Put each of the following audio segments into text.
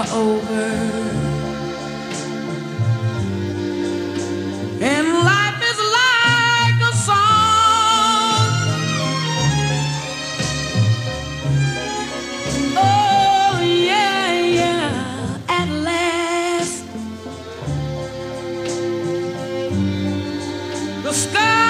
are over. And life is like a song. Oh, yeah, yeah, at last. The skies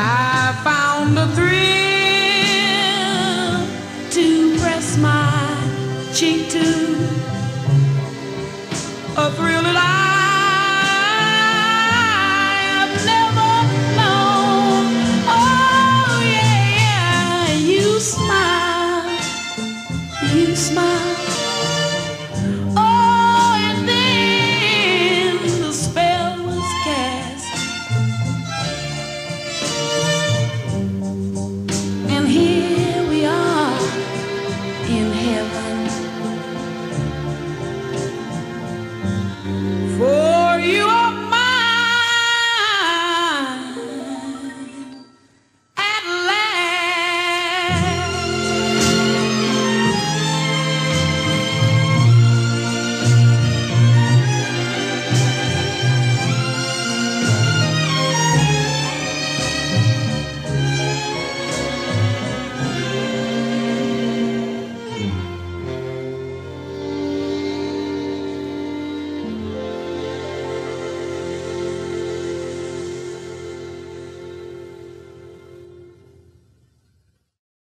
I found a thrill to press my cheek to. A thrill that